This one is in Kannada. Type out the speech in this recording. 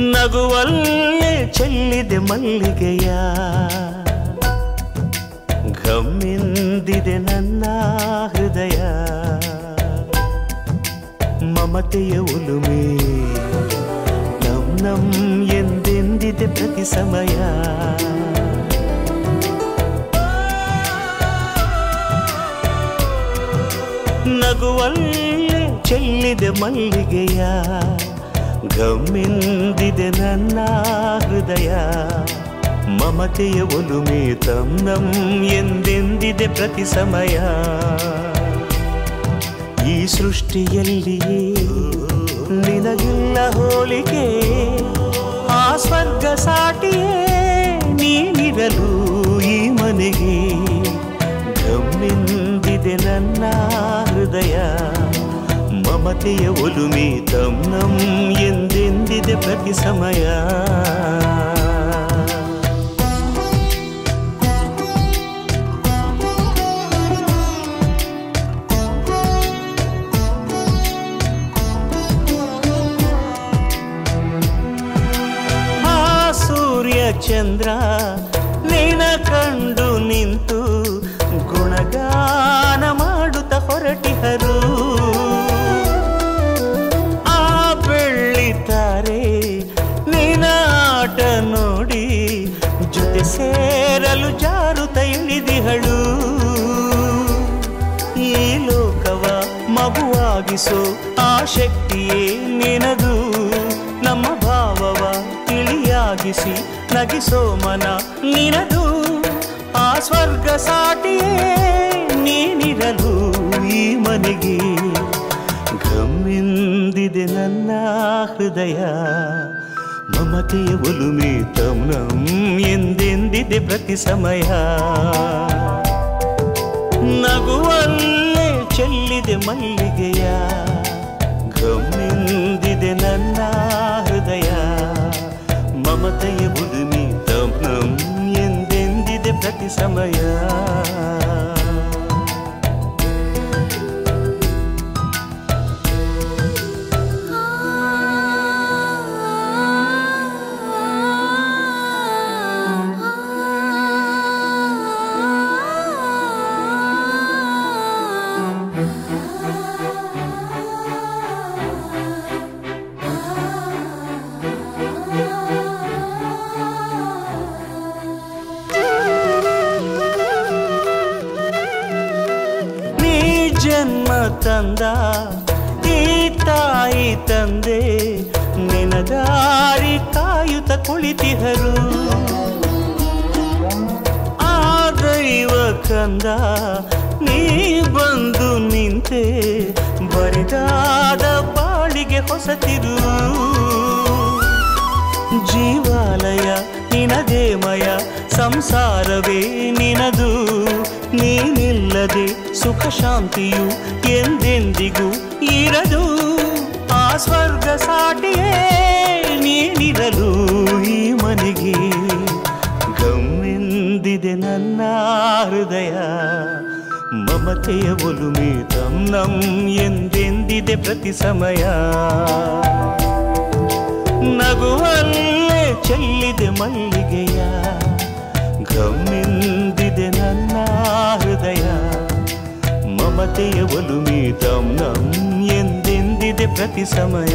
ನಗುವಲ್ಲೇ ಚೆಲ್ಲಿದೆ ಮಲ್ಲಿಗೆಯ. ಘಮ್ಮೆಂದಿದೆ ನನ್ನ ಹೃದಯ. ಮಮತೆಯ ಉಲುಮೆ. ನಮ್ ನಮ್ ಎಂದೆಂದಿದೆ ಪ್ರತಿ ಸಮಯ. ನಗುವಲ್ಲೇ ಚೆಲ್ಲಿದೆ ಮಲ್ಲಿಗೆಯ. ಗಮ್ಮೆಂದಿದೆ ನನ್ನ ಹೃದಯ. ಮಮತೆಯ ಒಲುಮೆ ತಂ ನಂ ಎಂದೆಂದಿದೆ ಪ್ರತಿ ಸಮಯ. ಈ ಸೃಷ್ಟಿಯಲ್ಲಿಯೇ ನಿನಗಿಲ್ಲ ಹೋಲಿಕೆ, ಆ ಸ್ವರ್ಗ ಸಾಟಿಯೇ ನೀನಿರಲು ಈ ಮನೆಗೆ. ಗಮ್ಮಿಂದಿದೆ ನನ್ನ ಹೃದಯ, ಮಮತೆಯ ಒಲುಮೆ ತಂ ನಂ ಎಂದೆಂದಿದೆ ಪ್ರತಿ ಸಮಯ ಆ ಸೂರ್ಯ ಚಂದ್ರ ನಿನ ಕಂಡು ನಿಂತು ಸೇರಲು ಜಾರುತ ಇಳಿದಿಹಳು. ಈ ಲೋಕವ ಮಗುವಾಗಿಸೋ, ಆ ಶಕ್ತಿಯೇ ನಿನದು. ನಮ್ಮ ಭಾವವ ತಿಳಿಯಾಗಿಸಿ ನಗಿಸೋ ಮನ ನಿನದು. ಆ ಸ್ವರ್ಗ ಸಾಟಿಯೇ ನೀನಿರಲು ಈ ಮನೆಗೆ. ಗಮ್ಮೆಂದಿದೆ ನನ್ನ ಹೃದಯ. ಮಮತೆಯ ಒಲುಮೆ ತಂ ನಂ ಎಂದೆಂದಿದೆ ಪ್ರತಿ ಸಮಯ ನಗುವಲ್ಲೇ ಚೆಲ್ಲಿದೆ ಮಲ್ಲಿಗೆಯ ಗಮ್ಮೆಂದಿದೆ ನನ್ನ ಹೃದಯ ಮಮತೆಯ ಬುದುಮಿ ತಂ ನಂ ಎಂದೆಂದಿದೆ ಪ್ರತಿ ಸಮಯ ಜನ್ಮ ತಂದ, ಈ ತಾಯಿ ತಂದೆ ನಿನ ಕಾಯುತ ಕುಳಿತಿಹರು. ಆ ದೈವ ಕಂದ, ನೀ ಬಂದು ನಿಂತೆ ಬರಿದಾದ ಬಾಳಿಗೆ ಹೊಸತಿರು. ಜೀವಾಲಯ ನಿನದೇ ಮಯ, ಸಂಸಾರವೇ ನಿನದು. ನೀನಿಲ್ಲದೆ ಸುಖ ಶಾಂತಿಯು ಎಂದೆಂದಿಗೂ ಇರದು. ಆ ಸ್ವರ್ಗ ಸಾಟಿಯೇ ನೀನಿರಲು ಈ ಮನೆಗೆ. ಗಮ್ಮೆಂದಿದೆ ನನ್ನ ಹೃದಯ, ಮಮತೆಯ ಒಲುಮೆ ತಂ ನಂ ಎಂದೆಂದಿದೆ ಪ್ರತಿ ಸಮಯ. ನಗುವಲ್ಲೇ ಚೆಲ್ಲಿದೆ ಮಲ್ಲಿಗೆಯ ಗಮ್ಮೆಂದಿದೆ ನನ್ನ ಹೃದಯ. ಮಮತೆಯ ಒಲುಮೆ ತಂ ನಂ ಎಂದೆಂದಿದೆ ಪ್ರತಿ ಸಮಯ